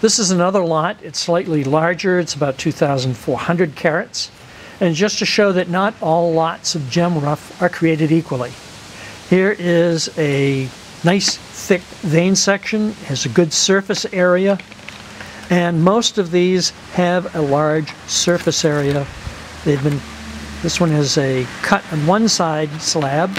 This is another lot. It's slightly larger. It's about 2,400 carats. And just to show that not all lots of gem rough are created equally. Here is a nice thick vein section, has a good surface area, and most of these have a large surface area. They've been, this one has a cut on one side slab,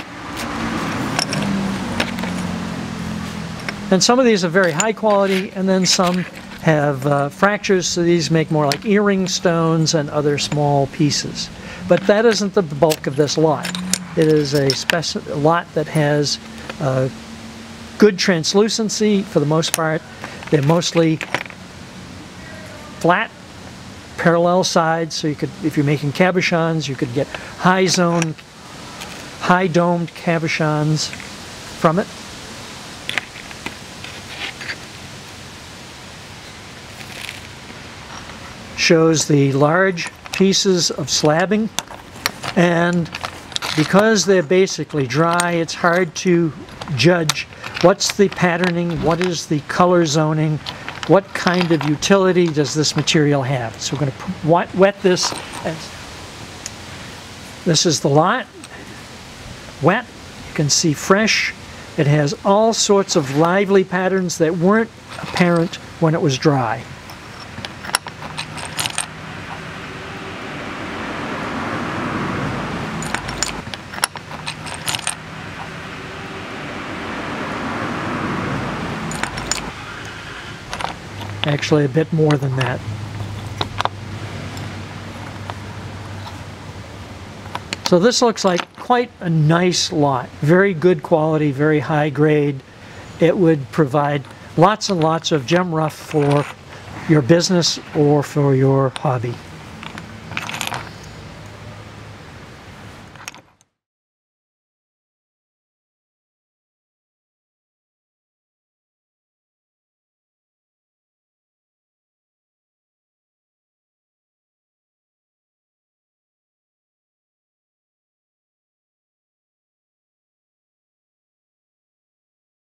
and some of these are very high quality, and then some have uh, fractures, so these make more like earring stones and other small pieces. But that isn't the bulk of this lot. It is a lot that has uh, good translucency for the most part. They're mostly flat, parallel sides, so you could, if you're making cabochons, you could get high zone, high domed cabochons from it. Shows the large pieces of slabbing and because they're basically dry it's hard to judge what's the patterning, what is the color zoning, what kind of utility does this material have. So we're going to wet, this. This is the lot, wet, you can see fresh. It has all sorts of lively patterns that weren't apparent when it was dry. Actually, a bit more than that. So this looks like quite a nice lot. Very good quality, very high grade. It would provide lots and lots of gem rough for your business or for your hobby.